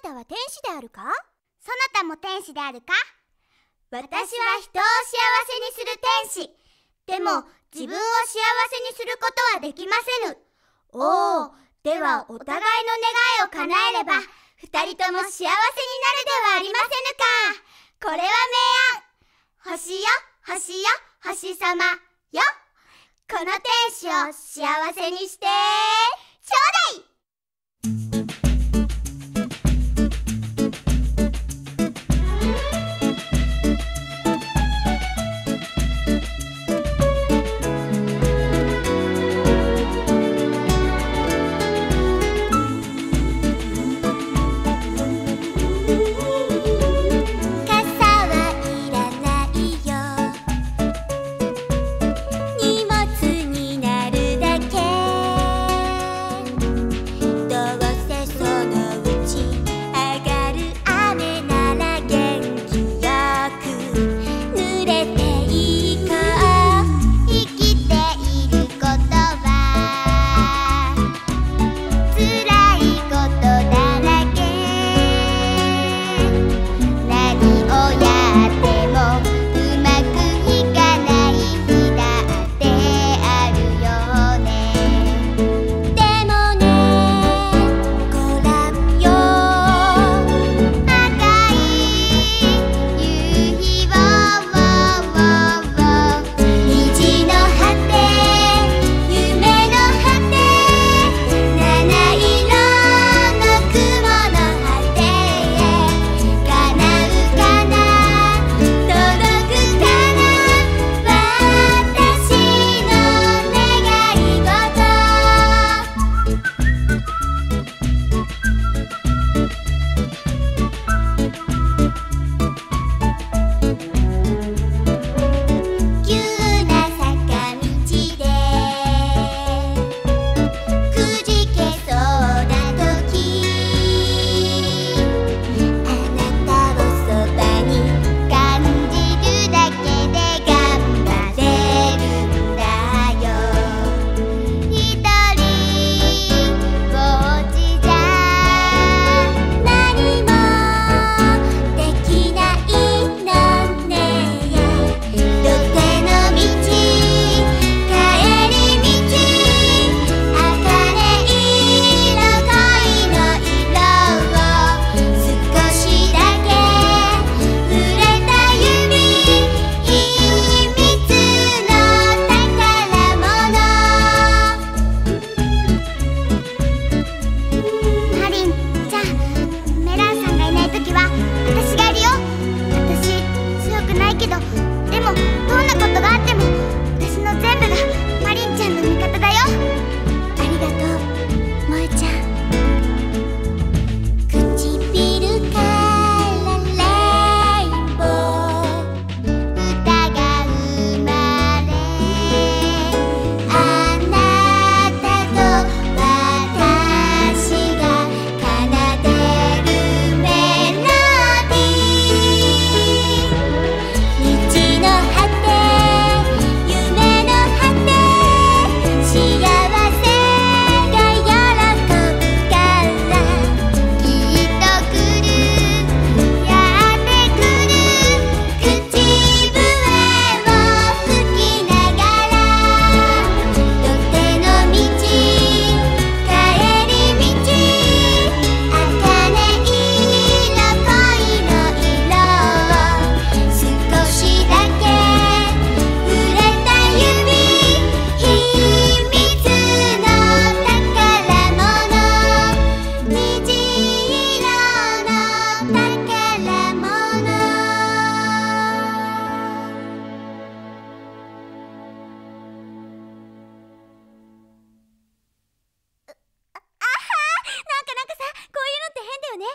なたは天使であるか？そなたも天使であるか？私は人を幸せにする天使。でも自分を幸せにすることはできませぬ。おおではお互いの願いを叶えれば二人とも幸せになるではありませぬか。これは明暗。星よ星よ星様よ。この天使を幸せにして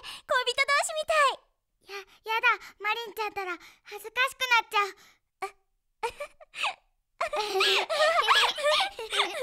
恋人同士みたい。や、やだ、麻梨ちゃんったら恥ずかしくなっちゃう。